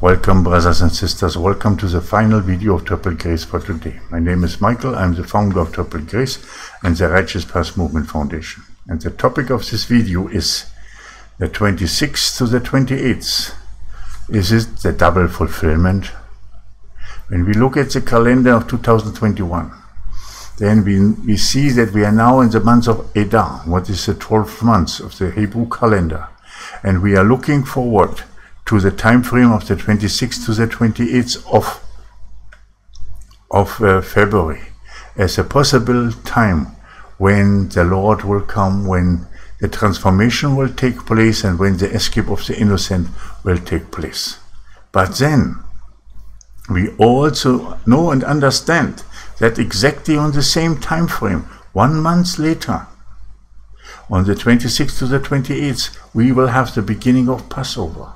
Welcome, brothers and sisters. Welcome to the final video of Triple Grace for today. My name is Michael. I'm the founder of Triple Grace and the Righteous Path Movement Foundation. And the topic of this video is the 26th to the 28th. Is it the double fulfillment? When we look at the calendar of 2021, then we, we see that we are now in the month of Adar, what is the 12th month of the Hebrew calendar. And we are looking forward to the time frame of the 26th to the 28th of, of uh, February as a possible time when the Lord will come, when the transformation will take place and when the escape of the innocent will take place. But then we also know and understand that exactly on the same time frame, one month later, on the 26th to the 28th, we will have the beginning of Passover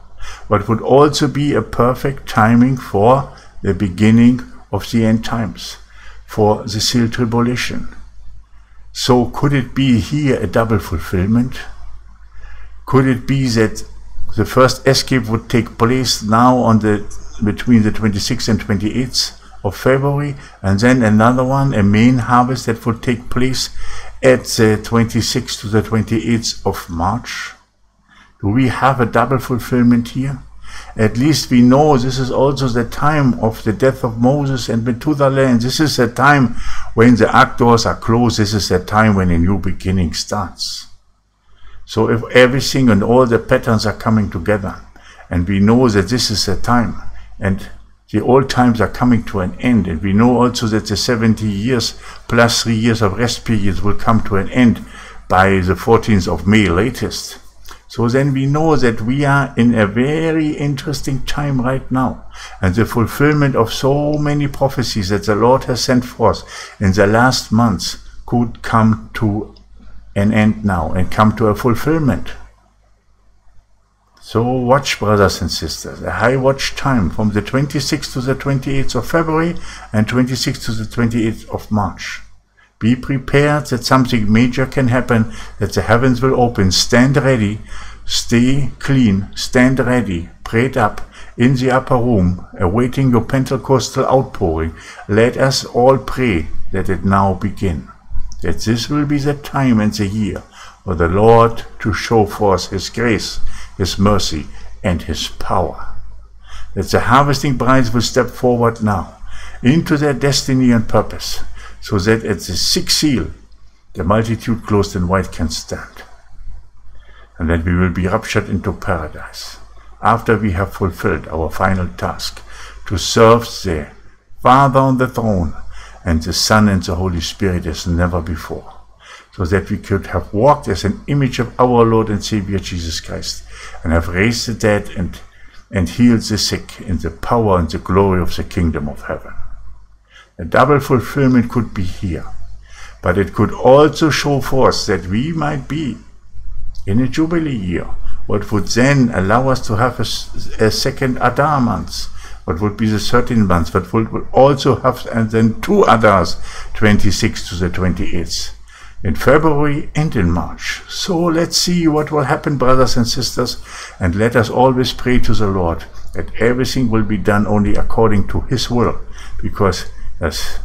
but would also be a perfect timing for the beginning of the end times, for the seal tribulation. So could it be here a double fulfillment? Could it be that the first escape would take place now on the between the 26th and 28th of February, and then another one, a main harvest that would take place at the 26th to the 28th of March? Do we have a double fulfillment here? At least we know this is also the time of the death of Moses and Methuselah, and this is the time when the ark doors are closed. This is the time when a new beginning starts. So if everything and all the patterns are coming together, and we know that this is the time, and the old times are coming to an end, and we know also that the 70 years plus three years of rest periods will come to an end by the 14th of May latest. So then we know that we are in a very interesting time right now. And the fulfillment of so many prophecies that the Lord has sent forth in the last months could come to an end now and come to a fulfillment. So watch, brothers and sisters, a high watch time from the 26th to the 28th of February and 26th to the 28th of March. Be prepared that something major can happen, that the heavens will open. Stand ready, stay clean, stand ready, prayed up in the upper room, awaiting your Pentecostal outpouring. Let us all pray that it now begin. That this will be the time and the year for the Lord to show forth His grace, His mercy, and His power. That the harvesting brides will step forward now into their destiny and purpose so that at the sixth seal the multitude clothed in white can stand. And that we will be raptured into paradise after we have fulfilled our final task to serve the Father on the throne and the Son and the Holy Spirit as never before, so that we could have walked as an image of our Lord and Savior Jesus Christ, and have raised the dead and, and healed the sick in the power and the glory of the kingdom of heaven. A double fulfillment could be here, but it could also show forth that we might be in a Jubilee year, what would then allow us to have a, a second Adar month, what would be the 13th month, what would, would also have and then two Adars, 26th to the 28th, in February and in March. So let's see what will happen, brothers and sisters, and let us always pray to the Lord that everything will be done only according to His will, because as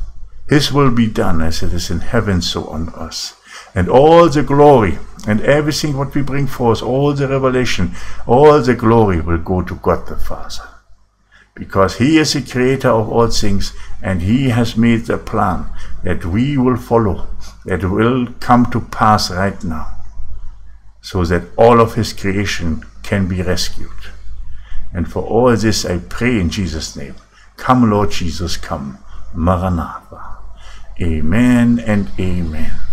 his will be done as it is in heaven so on earth. And all the glory and everything what we bring forth, all the revelation, all the glory will go to God the Father. Because he is the creator of all things and he has made the plan that we will follow, that will come to pass right now. So that all of his creation can be rescued. And for all this I pray in Jesus' name. Come Lord Jesus, come. Maranatha. Amen and amen.